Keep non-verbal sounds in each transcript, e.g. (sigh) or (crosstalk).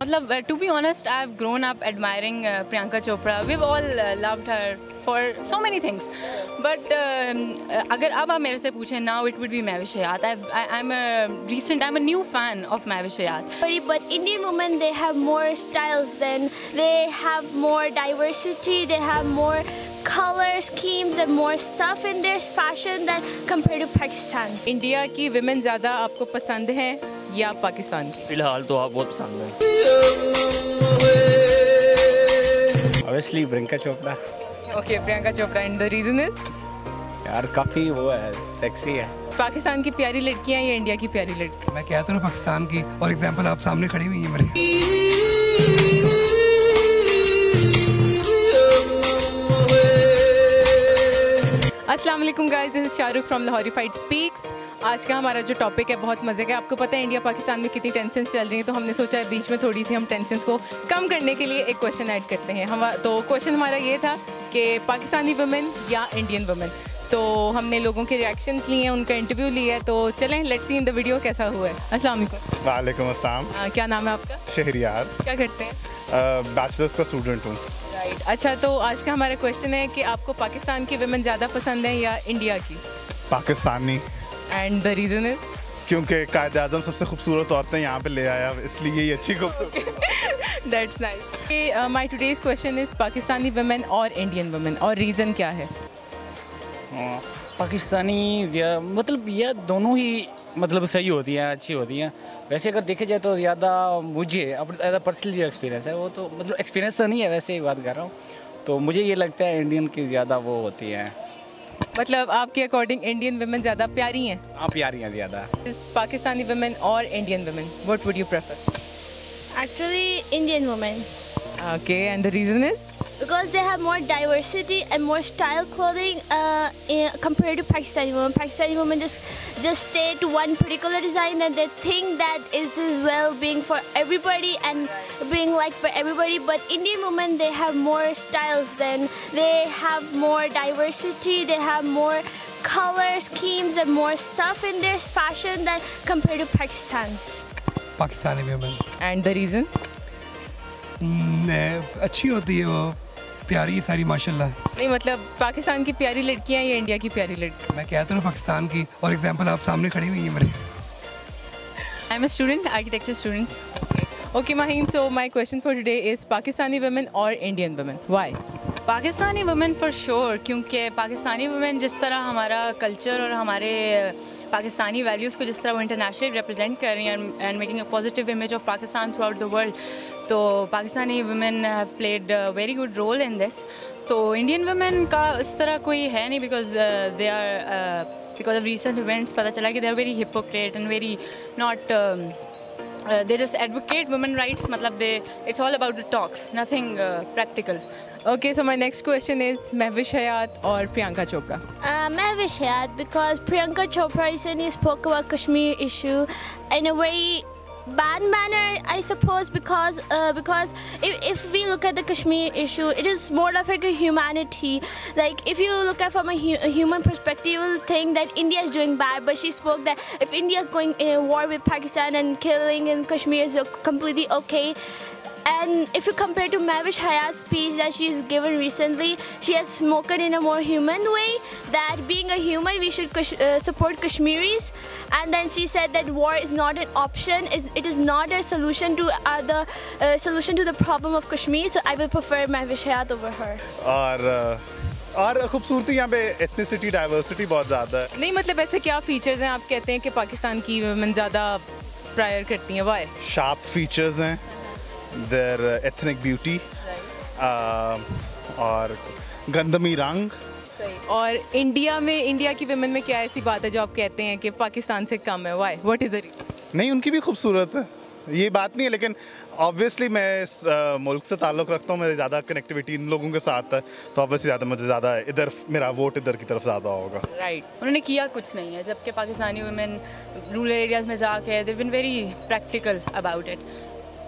मतलब to be honest I have grown up admiring Priyanka Chopra we all loved her for so many things but अगर अब आप मेरे से पूछें now it would be Mahwish Hayat I am recent i'm a new fan of Mahwish Hayat But Indian women, they have more styles than they have more diversity. They have more color schemes and more stuff in their fashion than compared to Pakistan. India की women ज़्यादा आपको पसंद है या पाकिस्तान? की फ़िलहाल तो आप बहुत पसंद है। Obviously Priyanka Chopra. Okay Priyanka Chopra and the reason is यार काफ़ी वो है सेक्सी है। पाकिस्तान की प्यारी लड़कियाँ या इंडिया की प्यारी लड़की? मैं कहता हूँ पाकिस्तान की। और एग्जांपल आप सामने खड़ी हुई है मेरे। अस्सलाम वालेकुम guys this is Shahrukh from the horrified speaks आज का हमारा जो टॉपिक है बहुत मज़े का आपको पता है इंडिया पाकिस्तान में कितनी टेंशन चल रही है तो हमने सोचा है बीच में थोड़ी सी हम टेंशन को कम करने के लिए एक क्वेश्चन ऐड करते हैं। हम तो क्वेश्चन हमारा ये था कि पाकिस्तानी वुमेन या इंडियन वुमेन तो हमने लोगों के रिएक्शंस लिए हैं उनका इंटरव्यू लिया है तो चलें let's see in the video कैसा हुआ है। अस्सलाम वालेकुम वालेकुम अस्सलाम। क्या नाम है आपका? शहरियार। क्या करते हैं? बैचलर्स का स्टूडेंट हूँ। राइट अच्छा तो आज का हमारा क्वेश्चन है कि आपको पाकिस्तान की वुमेन ज़्यादा पसंद है या इंडिया की? Pakistani. And the reason is क्योंकि कायद अजम सबसे खूबसूरत औरतें यहाँ पे ले आया इसलिए ये अच्छी खूबसूरत that's nice my today's question is Pakistani women और इंडियन वुमेन और रीज़न क्या है? हाँ, पाकिस्तानी या- मतलब यह दोनों ही मतलब सही होती हैं अच्छी होती हैं। वैसे अगर देखे जाए तो ज़्यादा मुझे अपना पर्सनल जो एक्सपीरियंस है वो तो मतलब एक्सपीरियंस तो नहीं है वैसे ही बात कर रहा हूँ। तो मुझे ये लगता है इंडियन की ज़्यादा वो होती हैं। मतलब आपके अकॉर्डिंग इंडियन वुमेन ज़्यादा प्यारी हैं हाँ प्यारी हैं ज़्यादा इस पाकिस्तानी वुमेन और Indian women what would you prefer Actually, Indian women. Okay and the reason is Because they have more diversity and more style clothing uh, in, compared to Pakistani women. Pakistani women just just stay to one particular design and they think that it is well being for everybody and being liked by everybody. But Indian women they have more styles than they have more diversity. They have more color schemes and more stuff in their fashion than compared to Pakistan. Pakistani women and the reason अच्छी होती है वो प्यारी है सारी माशाल्लाह। नहीं मतलब पाकिस्तान की प्यारी लड़कियाँ या इंडिया की प्यारी लड़की? मैं कहता हूँ पाकिस्तान की और एग्जांपल आप सामने खड़ी हुई है मेरे। I am a student architecture student okay Maheen so my question for today is Pakistani women और Indian women why Pakistani women for sure क्योंकि पाकिस्तानी वुमेन जिस तरह हमारा कल्चर और हमारे पाकिस्तानी वैल्यूज़ को जिस तरह वो इंटरनेशनली रिप्रेजेंट कर रही हैं and making a positive image of Pakistan throughout the world तो Pakistani women have played very good role in this तो इंडियन वुमेन का इस तरह कोई है नहीं because they are because of recent events पता चला कि they are very hypocrite and very not they just advocate women rights मतलब they it's all about the talks nothing practical okay so my next question is Mahwish Hayat और Priyanka Chopra. Mahwish Hayat because Priyanka Chopra is spoke Kashmir issue in very bad manner, I suppose, because uh, because if, if we look at the Kashmir issue, it is more of like a humanity. Like if you look at from a, hu- a human perspective, you will think that India is doing bad, but she spoke that if India is going in a war with Pakistan and killing in Kashmir is completely okay. And if you compare to Mavish Hayat's speech that she's given recently, she has spoken in a more human way that being a human, we should Kash- uh, support Kashmiris. And then she said that war is not an option, is- it is not a solution to uh, the uh, solution to the problem of Kashmir. So I will prefer Mavish Hayat over her. और uh, और खूबसूरती यहाँ पे ethnicity diversity बहुत ज़्यादा है नहीं मतलब ऐसे क्या फीचर्स हैं आप कहते हैं कि पाकिस्तान की वुमेन ज़्यादा प्रायर करती हैं वाई शार्प फीचर्स हैं देर एथनिक ब्यूटी और गंदमी रंग। और इंडिया में इंडिया की वेमेन में क्या ऐसी बात है जो आप कहते हैं कि पाकिस्तान से कम है? वाई व्हाट इज़ द नहीं उनकी भी खूबसूरत है। ये बात नहीं है लेकिन ऑब्वियसली मैं इस uh, मुल्क से ताल्लुक़ रखता हूँ मेरी ज़्यादा कनेक्टिविटी इन लोगों के साथ है तो ऑब्वियसली ज़्यादा मुझे ज़्यादा इधर मेरा वोट इधर की तरफ़ ज़्यादा होगा। Right right. उन्होंने किया कुछ नहीं है जबकि पाकिस्तानी वुमेन रूरल एरियाज़ में जाके they been very practical about it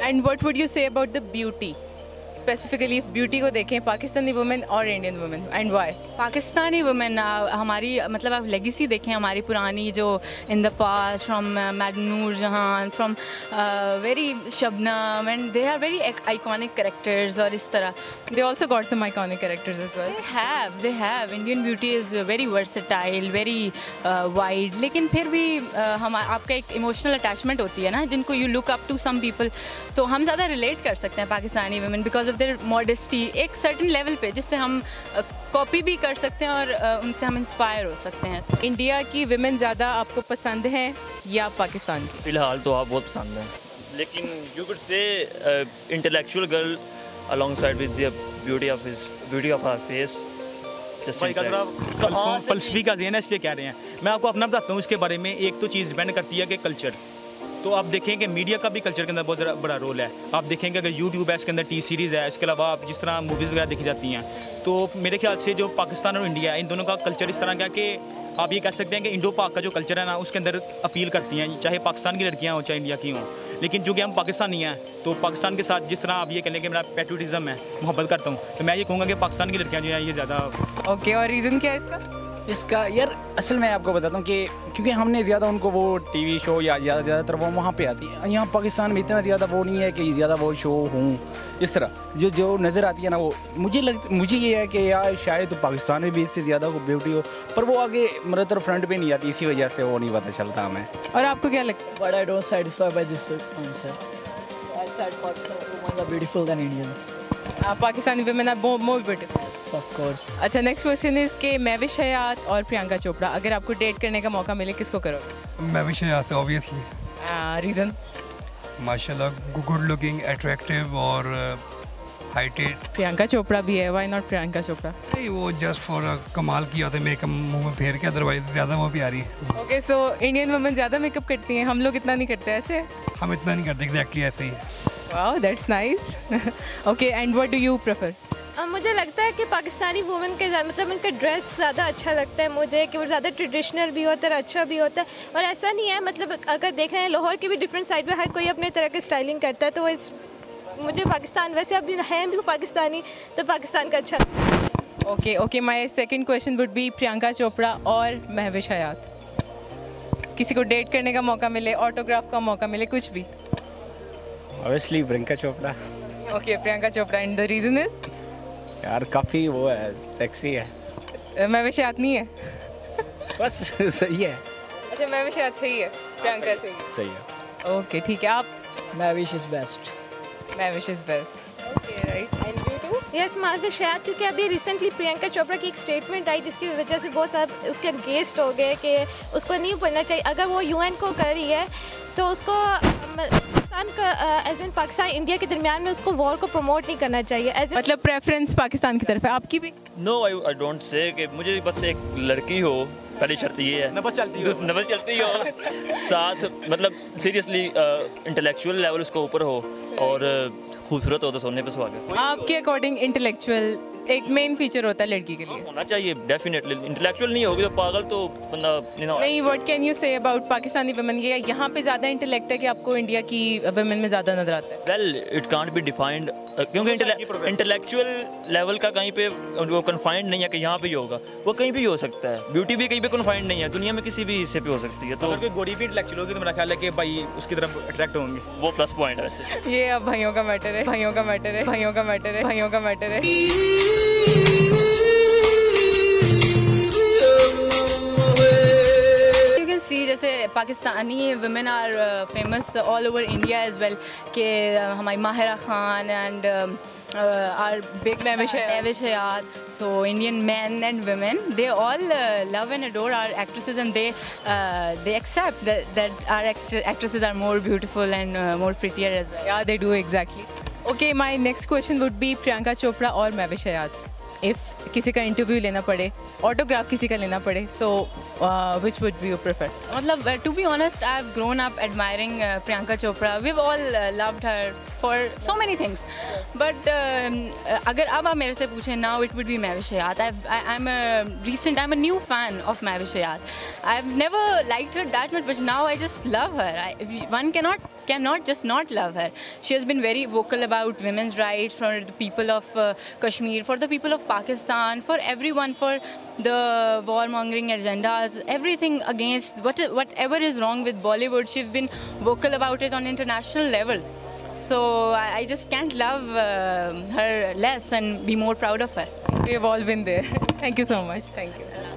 And what would you say about the beauty? Specifically beauty को देखें पाकिस्तानी वुमेन और Indian women and why Pakistani women हमारी मतलब आप लेगेसी देखें हमारी पुरानी जो in the past from madam Noor Jahan from very Shabnam and they are very iconic characters और इस तरह। They also got some iconic characters as well They have, they have. Indian beauty is very versatile, very uh, लेकिन फिर भी uh, हम आपका एक emotional attachment होती है ना जिनको you look up to some people तो हम ज़्यादा रिलेट कर सकते हैं Pakistani women because of their modesty एक सर्टन लेवल पे जिससे हम कॉपी भी कर सकते हैं और उनसे हम इंस्पायर हो सकते हैं। इंडिया की वुमेन ज़्यादा आपको पसंद हैं या पाकिस्तान की? फ़िलहाल तो आप बहुत पसंद हैं। लेकिन you could say intellectual girl alongside with the beauty of his beauty of her face just भाई का जरा फलसफों- फलसफी का जेन है इसलिए कह रहे हैं। मैं आपको अपना बताता हूँ इसके बारे में एक तो चीज़ डिपेंड करती है कि कल्चर तो आप देखेंगे मीडिया का भी कल्चर के अंदर बहुत बड़ा रोल है। आप देखेंगे अगर यूट्यूब है, इसके अंदर टी सीरीज़ है, इसके अलावा आप जिस तरह मूवीज़ वगैरह देखी जाती हैं तो मेरे ख्याल से जो पाकिस्तान और इंडिया है, इन दोनों का कल्चर इस तरह का कि आप ये कह सकते हैं कि इंडो पाक का जो कल्चर है ना, उसके अंदर अपील करती हैं, चाहे पाकिस्तान की लड़कियाँ हों, चाहे इंडिया की हों। लेकिन चूँकि हम पाकिस्तानी हैं तो पाकिस्तान के साथ जिस तरह आप ये कह लें कि मेरा पेट्रोटिज्म है, मोहब्बत करता हूँ तो मैं ये कहूँगा कि पाकिस्तान की लड़कियाँ जो हैं, ये ज़्यादा ओके और रीज़न क्या है इसका? इसका यार असल में आपको बताता हूँ कि क्योंकि हमने ज़्यादा उनको वो टीवी शो या ज़्यादा ज़्यादातर वो वहाँ पे आती है। यहाँ पाकिस्तान में इतना ज़्यादा वो नहीं है कि ज़्यादा वो शो हूँ। इस तरह जो जो नज़र आती है ना वो मुझे लग मुझे ये है कि यार शायद तो पाकिस्तान में भी इससे ज़्यादा वो ब्यूटी हो पर वो आगे मतलब फ्रंट पे नहीं आती इसी वजह से वो नहीं पता चलता हमें। और आपको क्या लगता है? Indians. Uh, Pakistani women are more beautiful Yes, of course. अच्छा नेक्स्ट क्वेश्चन इज़ के महविश हयात और प्रियंका चोपड़ा अगर आपको डेट करने का मौका मिले किसको करोगे? मैं भी यहाँ से ऑब्वियसली रीज़न माशाल्लाह गुड लुकिंग अट्रैक्टिव और हाइटेड प्रियंका चोपड़ा भी है व्हाई नॉट प्रियंका चोपड़ा? नहीं वो जस्ट फॉर कमाल किया था मेकअप मुँह में फेर के अदरवाइज़ ज़्यादा वो प्यारी है। ओके सो इंडियन वुमेन ज़्यादा मेकअप करती हैं हम लोग इतना नहीं करते ऐसे? हम इतना नहीं करते एग्जैक्टली ऐसे ही। Wow that's nice okay and what do you prefer अब मुझे लगता है कि पाकिस्तानी वुमेन के मतलब उनका ड्रेस ज़्यादा अच्छा लगता है मुझे कि वो ज़्यादा ट्रेडिशनल भी होता है और अच्छा भी होता है। और ऐसा नहीं है मतलब अगर देख रहे हैं लाहौर के भी डिफरेंट साइड पे हर कोई अपने तरह की स्टाइलिंग करता है तो वो इस मुझे पाकिस्तान वैसे अभी हैं भी पाकिस्तानी तो पाकिस्तान का अच्छा। Okay okay my second question would be Priyanka Chopra और महविश हयात किसी को डेट करने का मौका मिले ऑटोग्राफ का मौका मिले कुछ भी। Obviously Priyanka Chopra okay Priyanka Chopra and the reason is यार काफ़ी वो है सेक्सी है। महविश हयात नहीं है। बस सही है। अच्छा महविश हयात सही है। प्रियंका सही है। सही है। है ओके ठीक है आप? Mavish is best. Mahwish is best okay right and you too yes Madhav शायद क्योंकि अभी रिसेंटली प्रियंका चोपड़ा की एक स्टेटमेंट आई जिसकी वजह से बहुत सब उसके गेस्ट हो गए कि उसको नहीं बनना चाहिए। अगर वो यूएन को कर रही है तो उसको पाकिस्तान का एज इन पाकिस्तान इंडिया के दरमियान में उसको वॉर को प्रमोट नहीं करना चाहिए एज मतलब प्रेफरेंस पाकिस्तान की तरफ़ है। आपकी भी? No I I don't say कि मुझे बस एक लड़की हो पहली शर्त ये है। नबस चलती हो। नबस चलती हो। साथ मतलब सीरियसली इंटेलेक्चुअल लेवल उसको ऊपर हो और खूबसूरत हो तो सोने पे सुहागा आपके अकॉर्डिंग इंटेलेक्चुअल एक मेन फीचर होता है लड़की के लिए। होना चाहिए डेफिनेटली इंटेलेक्चुअल नहीं होगी तो पागल तो बंदा नहीं what can you say about Pakistani women ये यहाँ पे ज़्यादा इंटेलेक्ट है कि आपको इंडिया की वुमेन में ज़्यादा नज़र आता है। Well it can't be defined क्योंकि इंटेलेक्चुअल लेवल का कहीं पे वो कन्फाइंड नहीं है कि यहाँ पे ही होगा। वो कहीं भी हो सकता है। ब्यूटी भी कहीं पे कन्फाइंड नहीं है। दुनिया में किसी भी हिस्से पे हो सकती है तो अगर कोई गोरी भी इंटेलेक्चुअल होगी तो मेरा ख्याल है कि भाई उसकी तरफ़ अट्रैक्ट होंगे। वो प्लस पॉइंट है वैसे। ये अब भाइयों का मैटर है भाइयों का मैटर है भाइयों का मैटर है भाइयों का मैटर है। सी जैसे Pakistani women are famous all over India as well कि uh, हमारी Mahira Khan and are big Mahwish Hayat. Mahwish Hayat so Indian men and women they all uh, love and adore our actresses and they uh, they accept that, that our act- actresses are more beautiful and uh, more prettier as well Yeah, they do exactly. Okay, my next question would be Priyanka Chopra और महविश हयात if किसी का interview लेना पड़े autograph किसी का लेना पड़े so which would be you prefer मतलब to be honest I have grown up admiring Priyanka Chopra we all loved her for so many things. But um, uh, अगर अब आप मेरे से पूछें now it would be Mahwish Hayat. I've, I, I'm a recent, I'm a new fan of Mahwish Hayat. I've never liked her that much, but now I just love her. I, one cannot cannot just not love her. She has been very vocal about women's rights for the people of uh, Kashmir, for the people of Pakistan, for everyone, for the warmongering agendas, everything against what, whatever is wrong with Bollywood. She's been vocal about it on international level. So I, I just can't love uh, her less and be more proud of her. We have all been there. (laughs) Thank you so much. Thank you.